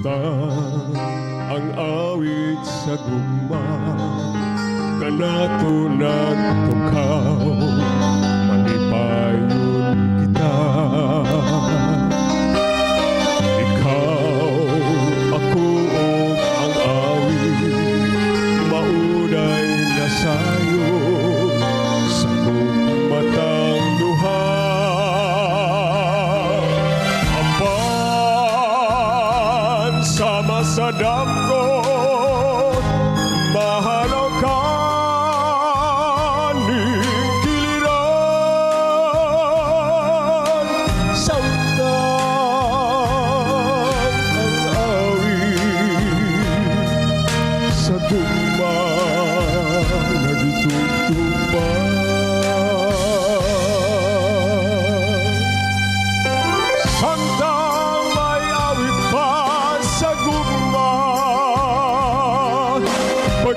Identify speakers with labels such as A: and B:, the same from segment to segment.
A: Samtang ang awit sa gugma Kanato nagtukaw Manipayon Madame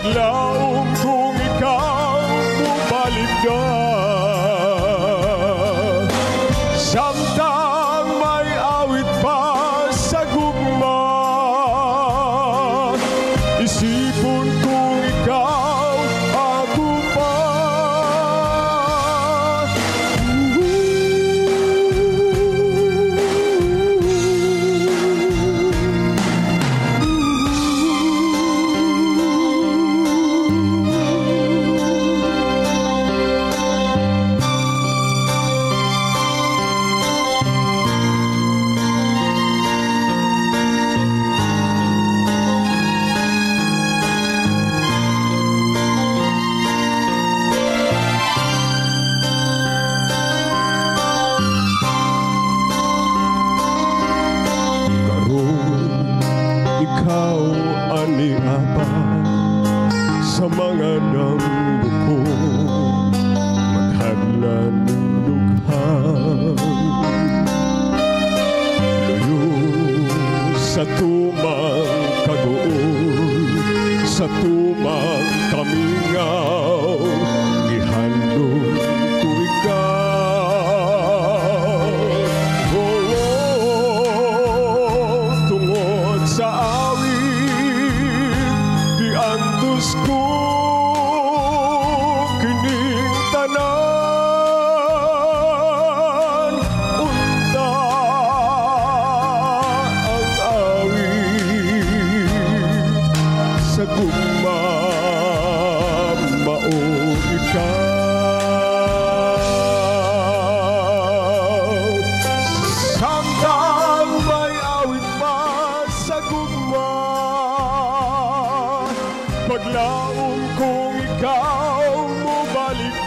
A: Paglaong kung ikaw bumalik ka. Samtang may awit pa sa gugma Isipon kung sa mga nambuko maghadlan lughang luyo sa tumang kagool sa tumang kamingaw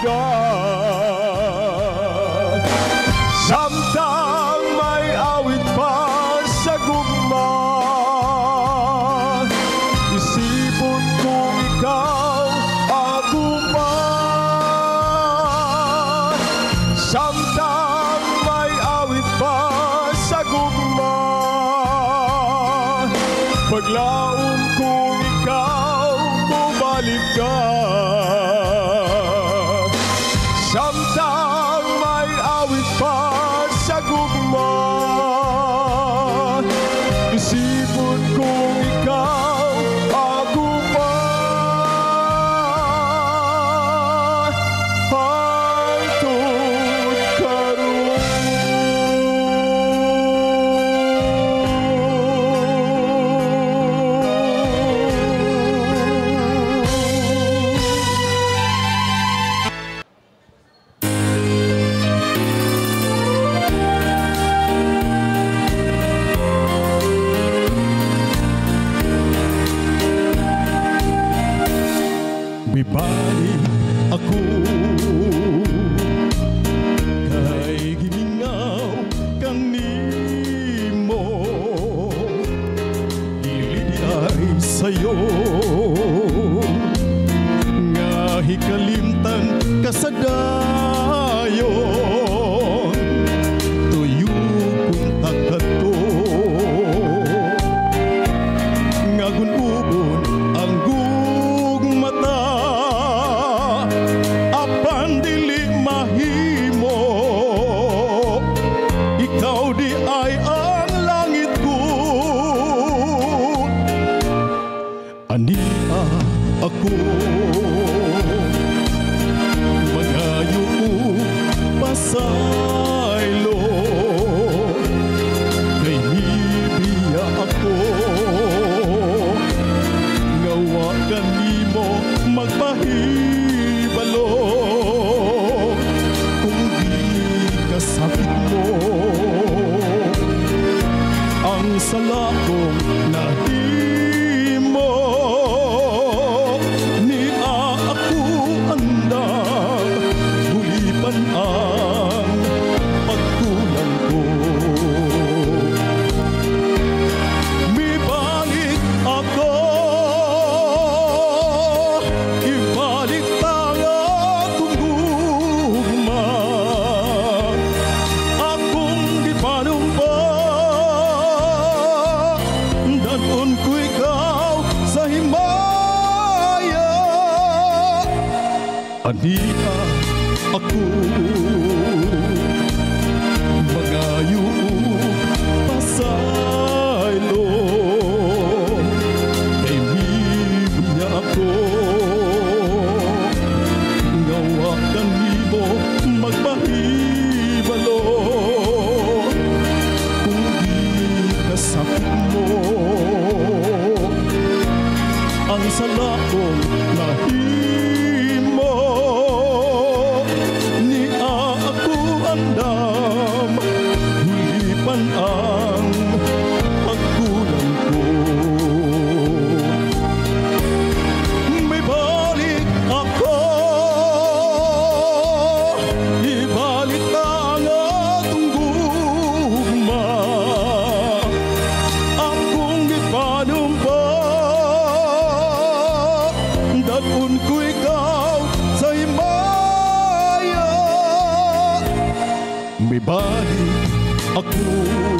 A: ka Samtang awit pa sa gugma Isipon kung ikaw pa. Samtang may awit pa sa gugma Paglaom may awit pa sa gugma Isipon sa'yo.
B: Nga hikalim Ania ako. Malayo pa sa Anita ako May balik ako Kay